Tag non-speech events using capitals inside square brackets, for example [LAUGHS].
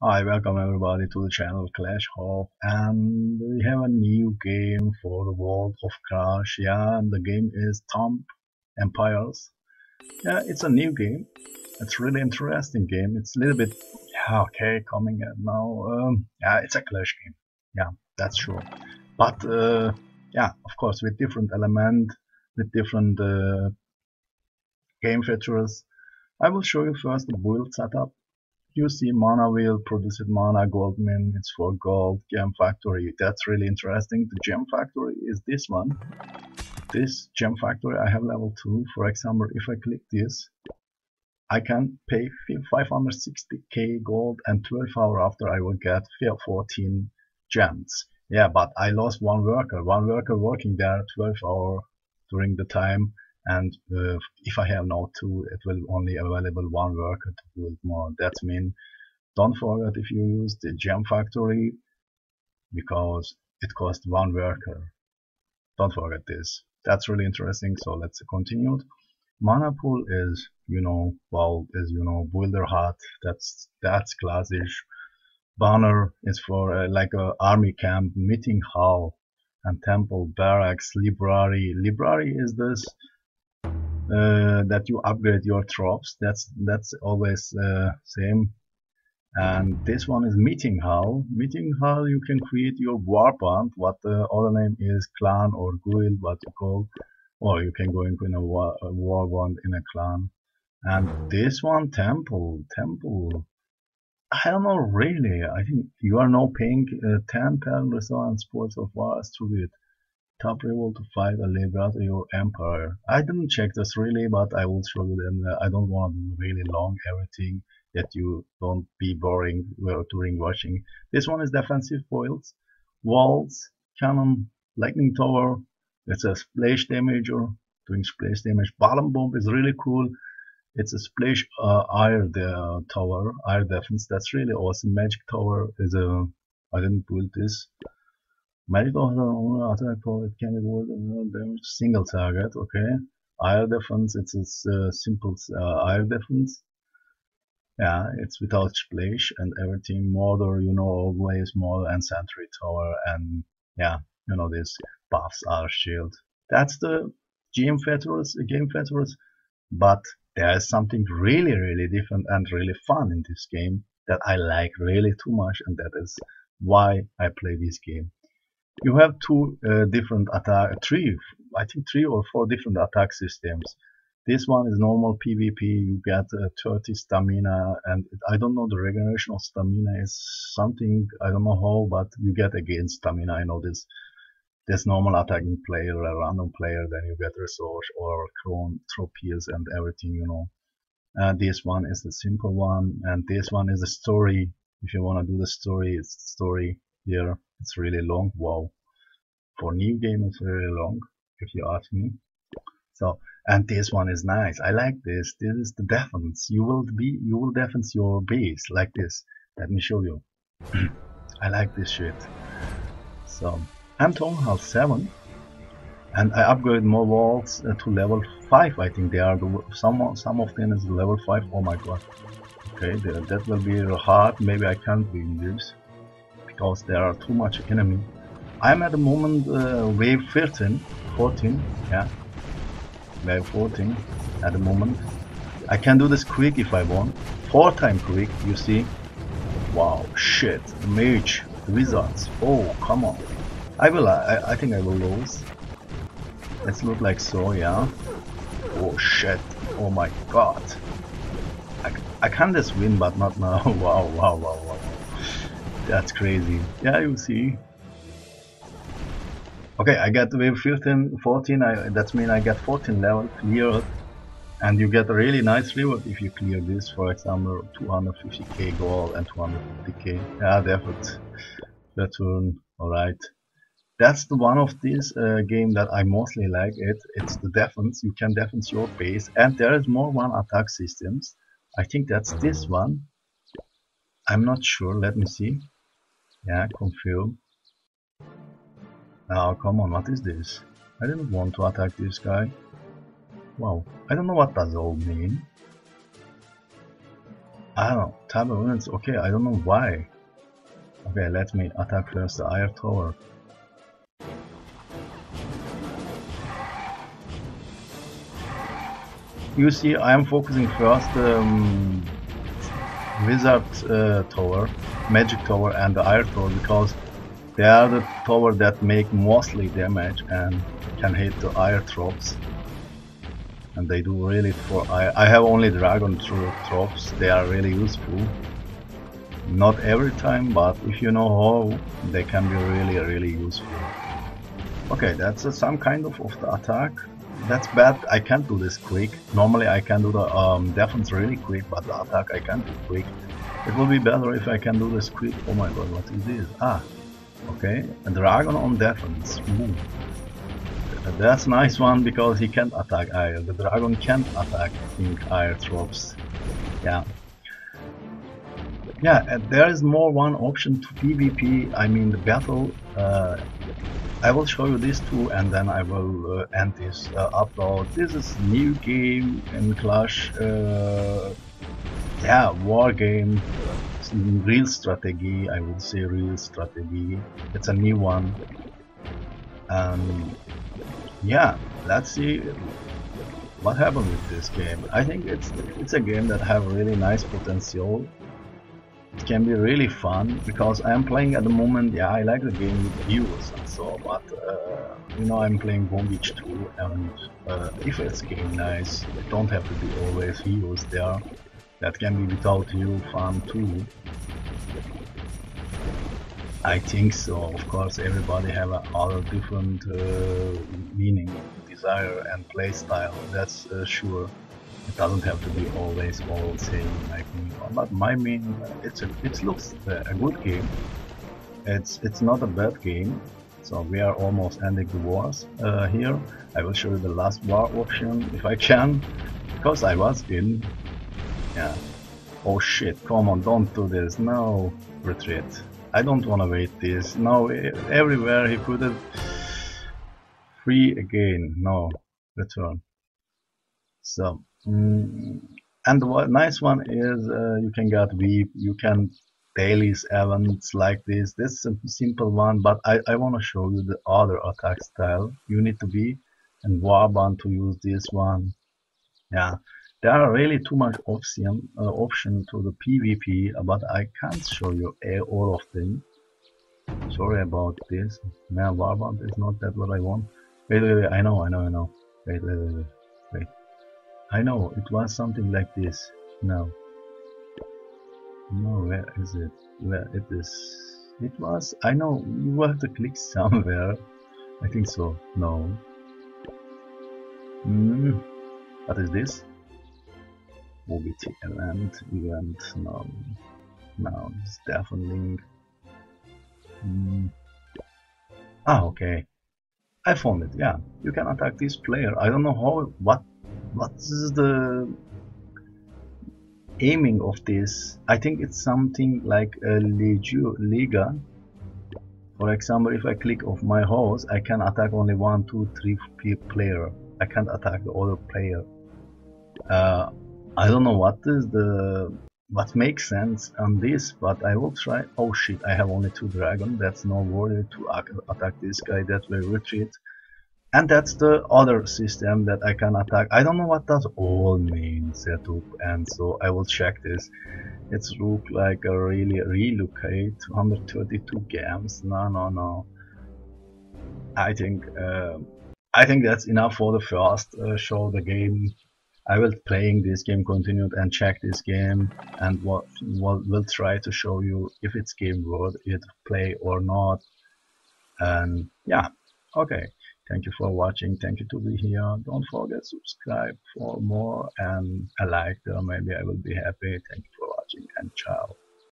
Hi, welcome everybody to the channel Clash Hof and we have a new game for the world of Crash. Yeah, and the game is Tomb Empires. Yeah, it's a new game. It's really interesting game. It's a little bit yeah, okay coming now. Um, yeah, it's a Clash game. Yeah, that's true. But uh, yeah, of course with different element, with different uh, game features. I will show you first the build setup you see mana wheel produces mana gold min it's for gold gem factory. That's really interesting. The gem factory is this one. This gem factory i have level 2 for example if i click this i can pay 560k gold and 12 hour after i will get 14 gems. Yeah but i lost one worker. One worker working there 12 hour during the time and uh, if I have now two it will only available one worker to build more that means don't forget if you use the gem factory because it costs one worker don't forget this. That's really interesting so let's continue. Mana pool is you know well is you know builder hut that's that's classic. Banner is for uh, like a army camp meeting hall and temple barracks library. Library is this uh, that you upgrade your troops. That's that's always uh, same. And this one is meeting hall. Meeting hall, you can create your war band. What the other name is clan or guild, what you call, or you can go into a war, a war band in a clan. And this one temple, temple. I don't know really. I think you are now paying uh, 10 per and sports of to it top level to fight a your empire. I didn't check this really, but I will show you then. Uh, I don't want really long everything that you don't be boring during watching. This one is defensive foils, walls, cannon, lightning tower. It's a splash damager, doing splash damage. Bottom bomb is really cool. It's a splash uh, air uh, tower, air defense. That's really awesome. Magic tower is a. I didn't build this. Magic also attack it can be avoid damage single target. Okay. Air defense. It's a uh, simple uh, air defense. Yeah, it's without splash and everything. Murder, you know, always more and sentry tower and yeah, you know these buffs are shield. That's the game features, game features. But there is something really, really different and really fun in this game that I like really too much, and that is why I play this game you have two uh, different attack, three, I think three or four different attack systems. This one is normal PvP. You get uh, 30 stamina, and I don't know the regeneration of stamina is something I don't know how, but you get again stamina. I know this. This normal attacking player, a random player, then you get resource or crown trophies and everything, you know. And this one is the simple one, and this one is the story. If you want to do the story, it's the story here it's really long. Wow. For new game, it's really long, if you ask me. So, and this one is nice. I like this. This is the defense. You will be, you will defense your base like this. Let me show you. [CLEARS THROAT] I like this shit. So, I'm Town Hall 7 and I upgraded more walls uh, to level 5 I think they are the, some some of them is level 5 oh my god okay that will be hard maybe I can't win this because there are too much enemy. I'm at the moment uh, wave 13, 14, yeah, wave 14 at the moment. I can do this quick if I want, 4 time quick, you see. Wow, shit, mage, wizards, oh, come on. I will, I, I think I will lose. Let's look like so, yeah. Oh shit, oh my god. I, I can just win, but not now. [LAUGHS] wow, wow, wow, wow. That's crazy. Yeah, you see. Okay, I got wave 15, 14, I, that means I got 14 level cleared. And you get a really nice reward if you clear this, for example, 250k gold and 250k. Yeah, effort. Return, alright. That's the one of these uh, game that I mostly like it. It's the defense, you can defense your base and there is more one attack systems. I think that's this one. I'm not sure, let me see. Yeah, confirm. Now, come on, what is this? I didn't want to attack this guy. Wow, I don't know what does all mean. I don't know, tab events, okay, I don't know why. Okay, let me attack first the iron tower. You see, I am focusing first um, wizard uh, tower, magic tower and the iron tower because they are the tower that make mostly damage and can hit the iron tropes. And they do really for I, I have only dragon tropes, they are really useful. Not every time, but if you know how, they can be really really useful. Okay, that's uh, some kind of, of the attack. That's bad, I can't do this quick. Normally I can do the um, defense really quick, but the attack I can't do quick. It will be better if I can do this quick. Oh my god, what is this? Ah, Okay, a dragon on defense. Ooh. That's nice one because he can't attack air. The dragon can't attack ink air tropes. Yeah. Yeah, there is more one option to PvP, I mean the battle. Uh, I will show you this too and then I will uh, end this uh, upload. This is new game in Clash. Yeah, war game. Real strategy I would say real strategy. It's a new one. And yeah let's see what happened with this game. I think it's it's a game that have really nice potential. It can be really fun because I am playing at the moment yeah I like the game with views and so but uh, you know I'm playing Boom Beach 2 and uh, if it's game nice don't have to be always heroes there that can be without you fun too. I think so. Of course, everybody have a other different uh, meaning, desire, and play style. That's uh, sure. It doesn't have to be always all same like me. But my mean, it's a, it looks a good game. It's it's not a bad game. So we are almost ending the wars uh, here. I will show you the last war option if I can, because I was in yeah. Oh shit, come on, don't do this. No, retreat. I don't wanna wait this. No, everywhere he put it. Free again. No, return. So, mm, and the nice one is uh, you can get weep, you can dailies events like this. This is a simple one, but I, I want to show you the other attack style. You need to be in Warband to use this one. Yeah, there are really too much option uh, option to the PvP, but I can't show you all of them. Sorry about this. Man, Warband is not that what I want. Wait, wait, wait. I know, I know, I know. Wait, wait, wait, wait. wait. I know, it was something like this. No. No, where is it? Where it is? It was, I know, you have to click [LAUGHS] somewhere. I think so. No. Hmm. What is this? Mobility event event now now it's definitely mm. ah okay. I found it yeah. You can attack this player. I don't know how what what is the aiming of this? I think it's something like a Liga. For example if I click off my horse I can attack only one two three player. I can't attack the other player. Uh, I don't know what is the what makes sense on this, but I will try. Oh shit, I have only two dragon. That's no worry to attack this guy. That will retreat. And that's the other system that I can attack. I don't know what does all mean setup, and so I will check this. It's look like a really relocate 132 games. No, no, no. I think uh, I think that's enough for the first uh, show the game I will playing this game continued and check this game and what will will try to show you if it's game worth it play or not. And yeah okay. Thank you for watching. Thank you to be here. Don't forget subscribe for more and a like there. Maybe I will be happy. Thank you for watching and ciao